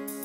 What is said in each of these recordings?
you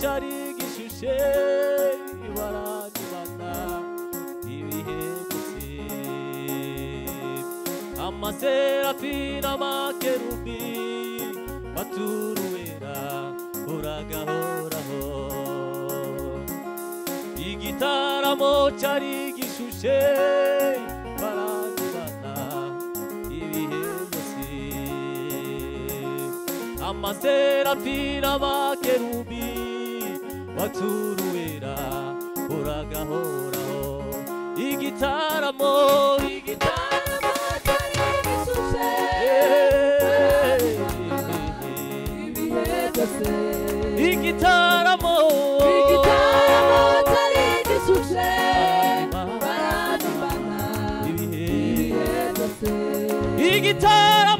cyari gishushe baranyibana ibihe byose amaserafi n'amakerubi baturuwera uragahoraho igitaramo cyari gishushe baranyibana ibihe byose amaserafi n'abakerubi baturuwera uragahoraho igitaramo igitaramo cyari gishushe ibihe byose igitaramo igitaramo cyari gishushe baranyibana ibihe byose igitaramo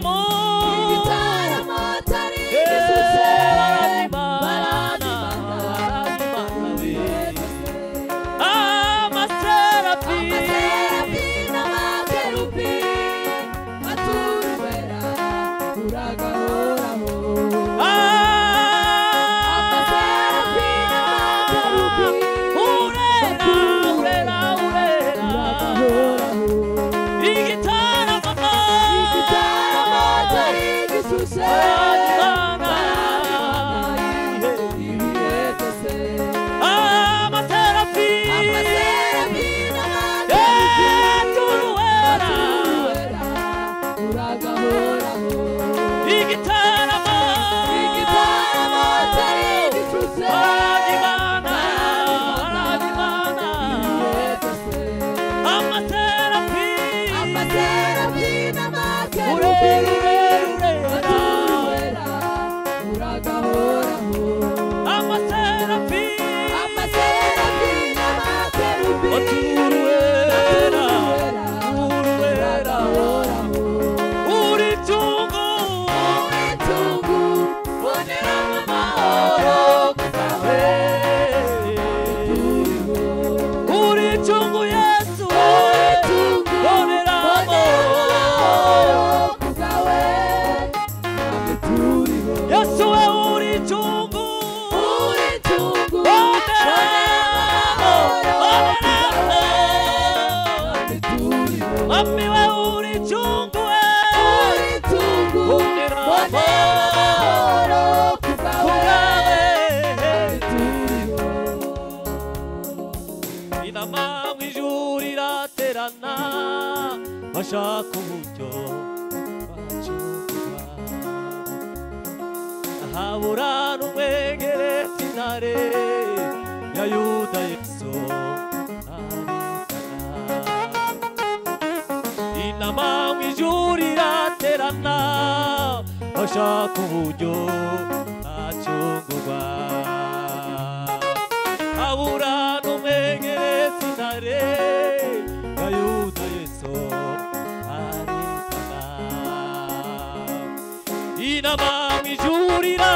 iraterana bashaka uburyo bacukura habura n'umwegereza intare ya yuda yesu inama mu ijuru iraterana bashaka uburyo acungurwa inama mu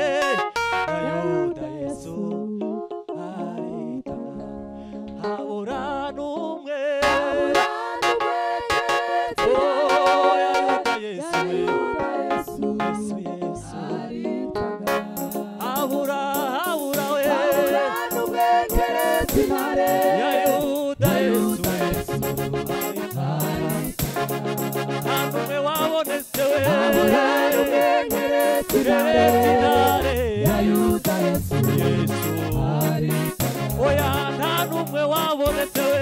Celestina, mi aiuta Gesù. oya nta n'umwe wabo uretse we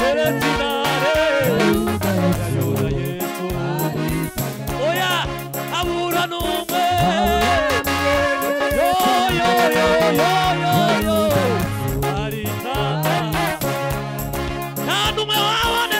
yeretinare ayuda yesu oya abura n'umwe yo yo yo yo yo yo. Aritana. Nta n'umwe wabone